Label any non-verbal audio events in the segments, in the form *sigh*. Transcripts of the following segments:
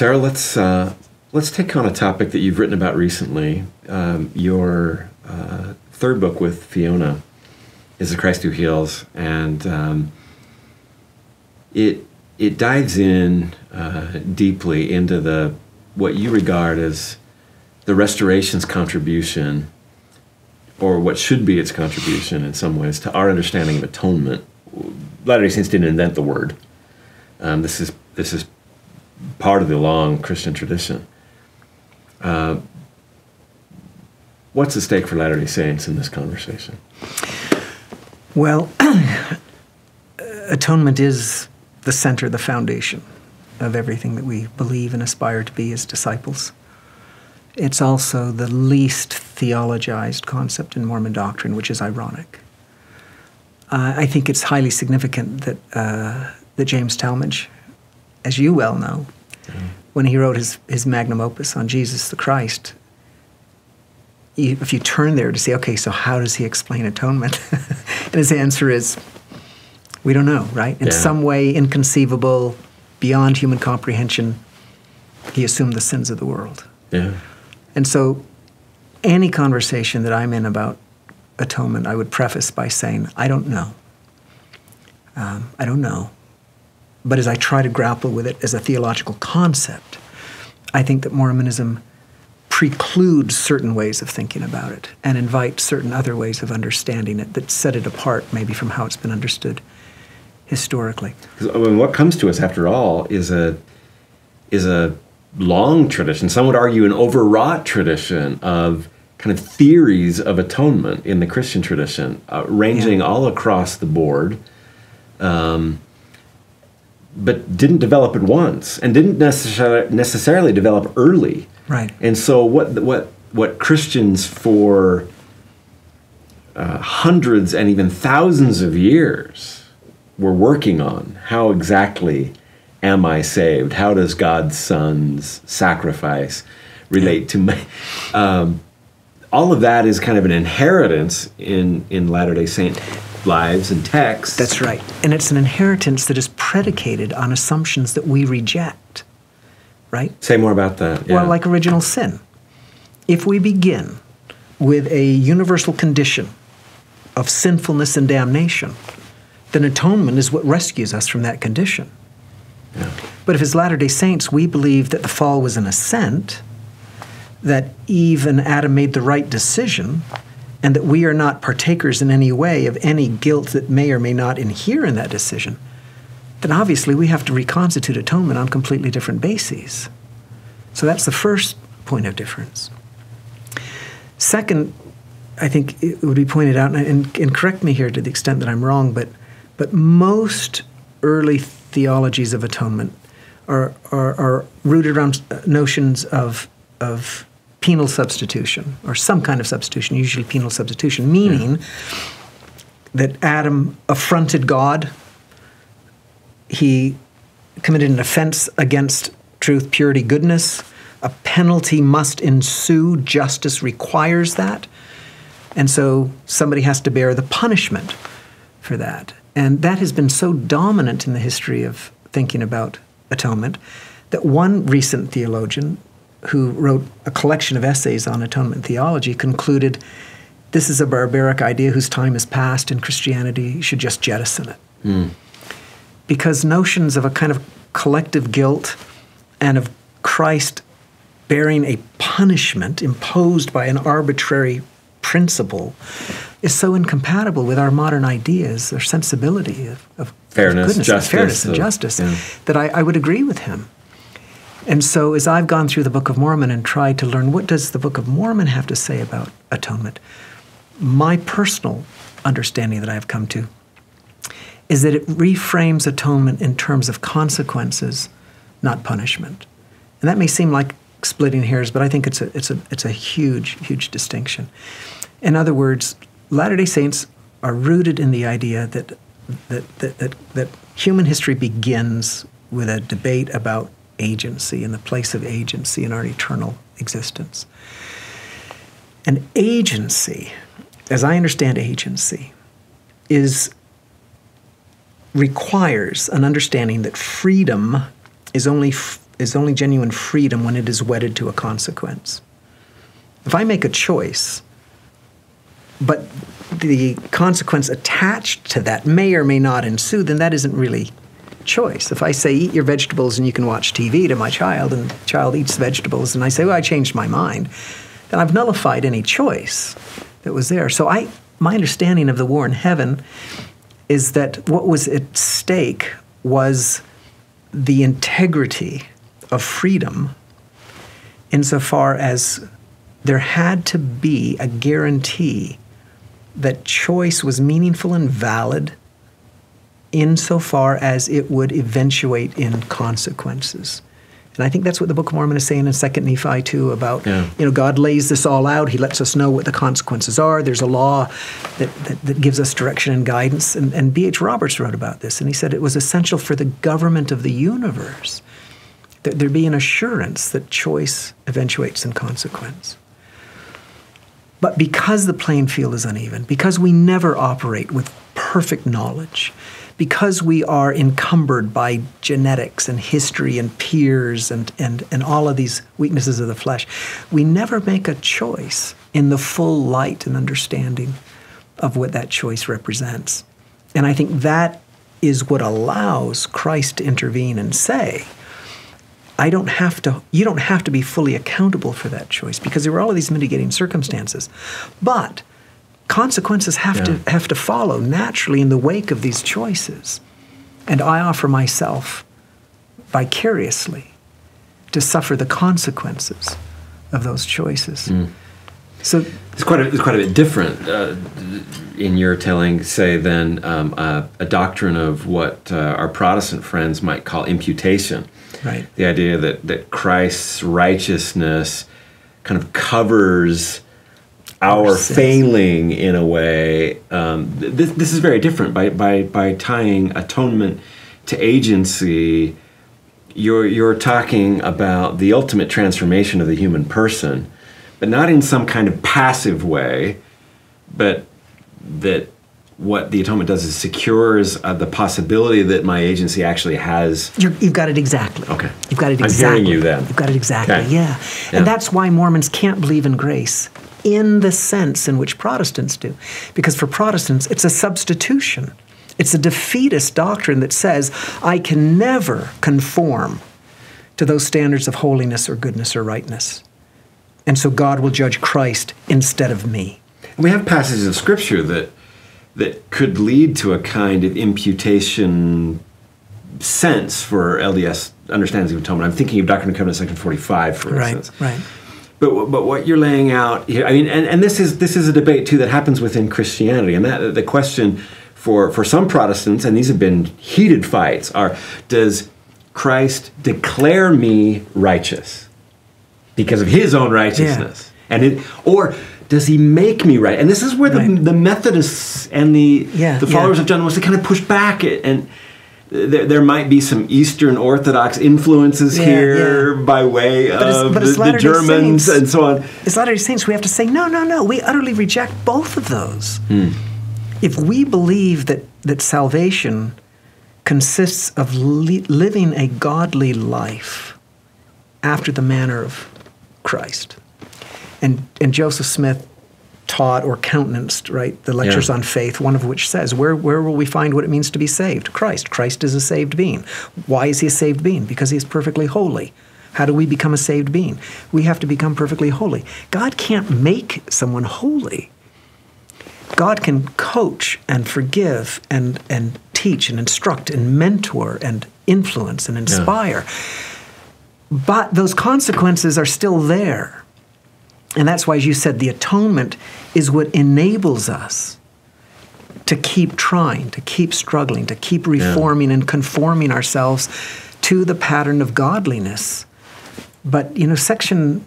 Terryl, let's uh, let's take on a topic that you've written about recently. Um, your uh, third book with Fiona is the Christ Who Heals, and um, it it dives in uh, deeply into the what you regard as the restoration's contribution, or what should be its contribution in some ways to our understanding of atonement. Latter Day Saints didn't invent the word. Um, this is this is part of the long Christian tradition. Uh, what's at stake for Latter Day Saints in this conversation? Well, *clears throat* atonement is the center, the foundation of everything that we believe and aspire to be as disciples. It's also the least theologized concept in Mormon doctrine, which is ironic. Uh, I think it's highly significant that, uh, that James Talmage, as you well know, mm-hmm. when he wrote his, his magnum opus on Jesus the Christ, if you turn there to say, okay, so how does he explain atonement? *laughs* and his answer is, we don't know, right? In yeah. some way inconceivable, beyond human comprehension, he assumed the sins of the world. Yeah. And so, any conversation that I'm in about atonement, I would preface by saying, I don't know. Um, I don't know. But as I try to grapple with it as a theological concept, I think that Mormonism precludes certain ways of thinking about it and invites certain other ways of understanding it that set it apart maybe from how it's been understood historically. I mean, what comes to us after all is a is a long tradition. Some would argue an overwrought tradition of kind of theories of atonement in the Christian tradition, uh, ranging yeah. all across the board. Um, but didn't develop at once and didn't necessarily necessarily develop early. Right. And so what what what Christians for uh, hundreds and even thousands of years were working on how exactly am I saved? How does God's Son's sacrifice relate to me? Um, all of that is kind of an inheritance in in Latter Day Saint lives and texts. That's right. And it's an inheritance that is predicated on assumptions that we reject, right? Say more about that. Yeah. Well, like original sin. If we begin with a universal condition of sinfulness and damnation, then atonement is what rescues us from that condition. Yeah. But if, as Latter day Saints, we believe that the fall was an ascent, that Eve and Adam made the right decision, and that we are not partakers in any way of any guilt that may or may not inhere in that decision, then obviously we have to reconstitute atonement on completely different bases. So that's the first point of difference. Second, I think it would be pointed out, and, and correct me here to the extent that I'm wrong, but, but most early theologies of atonement are, are, are rooted around notions of, of penal substitution or some kind of substitution, usually penal substitution, meaning yeah. that Adam affronted God. He committed an offense against truth, purity, goodness. A penalty must ensue. Justice requires that. And so somebody has to bear the punishment for that. And that has been so dominant in the history of thinking about atonement that one recent theologian who wrote a collection of essays on atonement theology, concluded this is a barbaric idea whose time is past and Christianity should just jettison it. Mm. Because notions of a kind of collective guilt and of Christ bearing a punishment imposed by an arbitrary principle is so incompatible with our modern ideas or sensibility of, of fairness, goodness, justice, fairness and justice yeah. that I, I would agree with him. And so as I've gone through the Book of Mormon and tried to learn what does the Book of Mormon have to say about atonement, my personal understanding that I've come to is that it reframes atonement in terms of consequences, not punishment. And that may seem like splitting hairs, but I think it's a, it's a, it's a huge, huge distinction. In other words, Latter day Saints are rooted in the idea that, that, that, that, that human history begins with a debate about agency and the place of agency in our eternal existence. And agency, as I understand agency, is requires an understanding that freedom is only is only genuine freedom when it is wedded to a consequence. If I make a choice, but the consequence attached to that may or may not ensue, then that isn't really choice. If I say, eat your vegetables and you can watch TV to my child, and the child eats vegetables, and I say, well, I changed my mind, then I've nullified any choice that was there. So I, my understanding of the war in heaven is that what was at stake was the integrity of freedom insofar as there had to be a guarantee that choice was meaningful and valid insofar as it would eventuate in consequences. And I think that's what the Book of Mormon is saying in Second Nephi too about yeah. you know God lays this all out. He lets us know what the consequences are. There's a law that, that, that gives us direction and guidance. And, and B.H. Roberts wrote about this, and he said it was essential for the government of the universe that there be an assurance that choice eventuates in consequence. But because the playing field is uneven, because we never operate with perfect knowledge, because we are encumbered by genetics and history and peers and, and, and all of these weaknesses of the flesh, we never make a choice in the full light and understanding of what that choice represents. And I think that is what allows Christ to intervene and say, I don't have to, you don't have to be fully accountable for that choice because there were all of these mitigating circumstances. But consequences have yeah. to have to follow naturally in the wake of these choices. And I offer myself vicariously to suffer the consequences of those choices. Mm. So it's quite a, it's quite a bit different uh, in your telling, say, than um, a, a, doctrine of what uh, our Protestant friends might call imputation. Right. The idea that that Christ's righteousness kind of covers our failing in a way. Um, this, this is very different by, by, by tying atonement to agency. You're, you're talking about the ultimate transformation of the human person, but not in some kind of passive way, but that what the atonement does is secures uh, the possibility that my agency actually has. you have got it exactly. Okay. You've got it exactly. I'm hearing you then. You've got it exactly. Okay. Yeah. yeah. And that's why Mormons can't believe in grace in the sense in which Protestants do. Because for Protestants, it's a substitution. It's a defeatist doctrine that says, I can never conform to those standards of holiness or goodness or rightness. And so God will judge Christ instead of me. We have passages of Scripture that, that could lead to a kind of imputation sense for LDS understandings of atonement. I'm thinking of Doctrine and Covenants, section 45, for right, instance. Right, right. But but what you're laying out here, I mean, and, and this is this is a debate too that happens within Christianity, and that the question for for some Protestants, and these have been heated fights, are does Christ declare me righteous because of His own righteousness, yeah. and it or does he make me right? And this is where the, right. the Methodists and the yeah, the followers yeah. of John Wesley kind of push back it and there, there might be some Eastern Orthodox influences yeah, here yeah. by way but of the, the, Germans Saints, and so on. As Latter day Saints, we have to say, no, no, no, we utterly reject both of those. Hmm. If we believe that, that salvation consists of li- living a godly life after the manner of Christ, and, and Joseph Smith taught or countenanced, right? The lectures yeah. on faith, one of which says, where, where will we find what it means to be saved? Christ. Christ is a saved being. Why is he a saved being? Because he is perfectly holy. How do we become a saved being? We have to become perfectly holy. God can't make someone holy. God can coach and forgive and, and teach and instruct and mentor and influence and inspire. Yeah. But those consequences are still there. And that's why, as you said, the atonement is what enables us to keep trying, to keep struggling, to keep reforming yeah. and conforming ourselves to the pattern of godliness. But, you know, section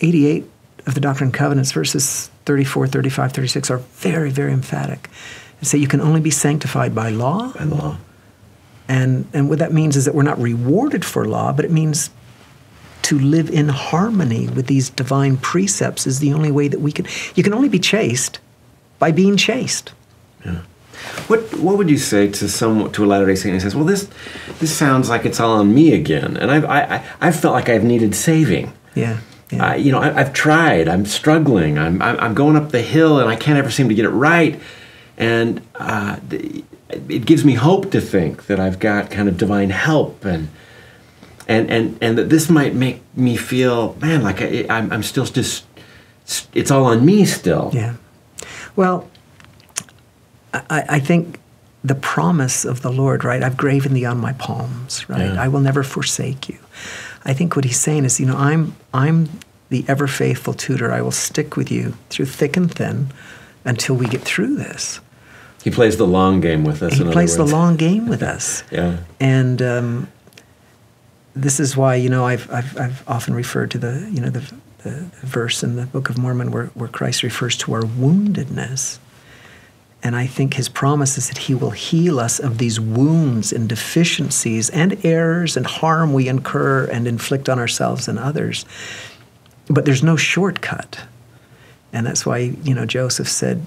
88 of the Doctrine and Covenants, verses 34, 35, 36, are very, very emphatic. And say you can only be sanctified by law. By law. And, and what that means is that we're not rewarded for law, but it means to live in harmony with these divine precepts is the only way that we can. You can only be chaste by being chaste. Yeah. What What would you say to some to a Latter Day Saint who says, "Well, this this sounds like it's all on me again," and I've I, I I've felt like I've needed saving. Yeah. yeah. I, you know, I, I've tried. I'm struggling. I'm, I'm I'm going up the hill, and I can't ever seem to get it right. And uh, it gives me hope to think that I've got kind of divine help, and and and and that this might make me feel, man, like I, I'm I'm still just. It's all on me still. Yeah. Well, I, I think the promise of the Lord, right? I've graven thee on my palms, right? Yeah. I will never forsake you. I think what he's saying is, you know, I'm I'm the ever faithful tutor. I will stick with you through thick and thin until we get through this. He plays the long game with us. he in other plays the long game with us. *laughs* Yeah. And um, this is why you know I've, I've I've often referred to the you know the, the, verse in the Book of Mormon where where Christ refers to our woundedness, and I think His promise is that He will heal us of these wounds and deficiencies and errors and harm we incur and inflict on ourselves and others. But there's no shortcut, and that's why you know Joseph said.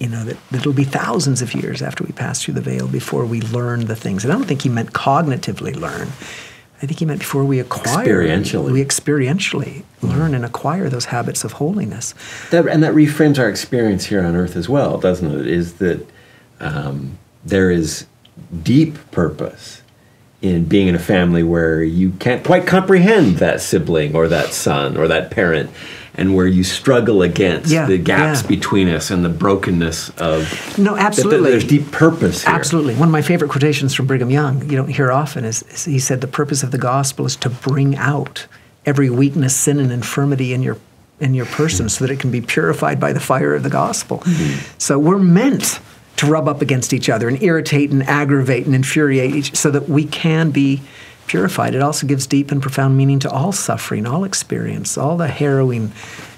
You know that that it'll be thousands of years after we pass through the veil before we learn the things. And I don't think he meant cognitively learn. I think he meant before we acquire, Experientially. we experientially learn and acquire those habits of holiness. That, and that reframes our experience here on earth as well, doesn't it? Is that um, there is deep purpose in being in a family where you can't quite comprehend that sibling or that son or that parent, and where you struggle against Yeah, the gaps yeah. between us and the brokenness of. No, absolutely. there's deep purpose here. Absolutely. One of my favorite quotations from Brigham Young, you don't hear often, is, is he said, The purpose of the gospel is to bring out every weakness, sin, and infirmity in your, in your person so that it can be purified by the fire of the gospel. Mm-hmm. So we're meant to rub up against each other and irritate and aggravate and infuriate each so that we can be purified. It also gives deep and profound meaning to all suffering, all experience, all the harrowing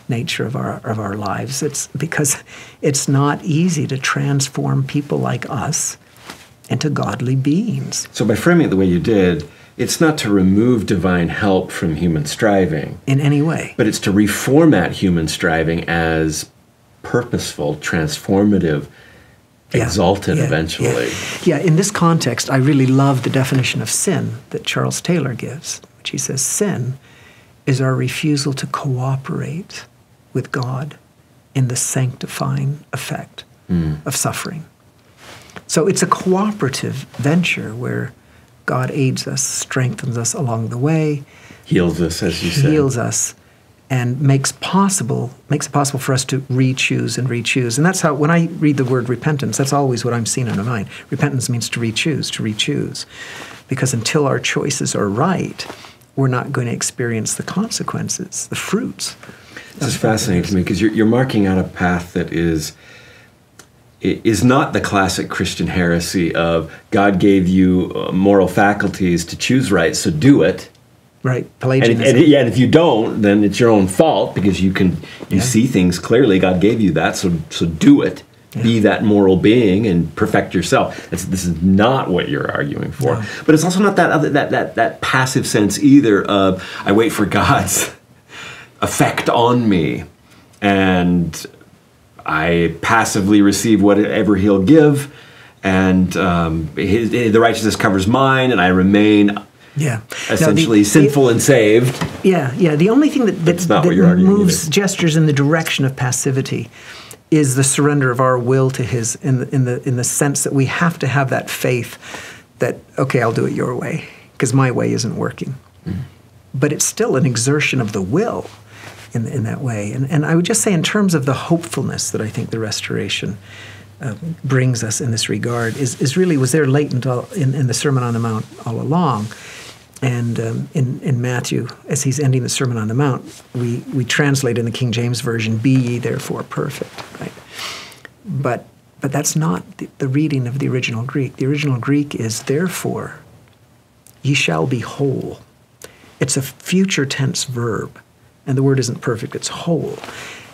nature of our of our lives. It's because it's not easy to transform people like us into godly beings So by framing it the way you did, it's not to remove divine help from human striving. in any way. But it's to reformat human striving as purposeful, transformative, Yeah, exalted yeah, eventually. Yeah. yeah, in this context, I really love the definition of sin that Charles Taylor gives, which he says sin is our refusal to cooperate with God in the sanctifying effect hmm. of suffering. So it's a cooperative venture where God aids us, strengthens us along the way, Heals us, as you said. heals us and makes possible makes it possible for us to re-choose and re-choose. And that's how when i read the word repentance that's always what i'm seeing in my mind. Repentance means to re-choose to re-choose. Because until our choices are right we're not going to experience the consequences the fruits This is fascinating to me because you're, you're marking out a path that is is not the classic Christian heresy of God gave you uh, moral faculties to choose right, so do it. Right And, pelagianism and, yeah, and if you don't, then it's your own fault because you can you Yeah. see things clearly. God gave you that, so so do it. Be that moral being and perfect yourself. It's, this is not what you're arguing for. No. But it's also not that other that that that passive sense either of I wait for God's *laughs* effect on me, and I passively receive whatever He'll give, and um, his, the righteousness covers mine, and I remain yeah Now, the- essentially sinful and saved. Yeah, yeah. The only thing that, that, that moves either. gestures in the direction of passivity is the surrender of our will to His, in the in the in the sense that we have to have that faith that okay, I'll do it your way because my way isn't working. Mm-hmm. But it's still an exertion of the will in in that way. And and I would just say in terms of the hopefulness that I think the restoration. Uh, brings us in this regard is, is really was there latent all, in, in the Sermon on the Mount all along, and um, in, in Matthew, as he's ending the Sermon on the Mount, we, we translate in the King James Version, Be ye therefore perfect, right? But, but that's not the, the reading of the original Greek. The original Greek is, Therefore, ye shall be whole. It's a future tense verb, and the word isn't perfect, it's whole.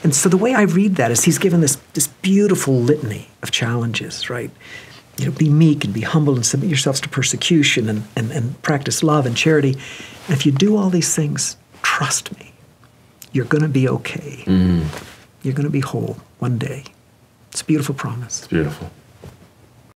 And so the way I read that is he's given this, this beautiful litany of challenges, right? You know, be meek and be humble and submit yourselves to persecution and, and, and practice love and charity. And if you do all these things, trust me, you're going to be okay. Mm-hmm. You're going to be whole one day. It's a beautiful promise. It's beautiful.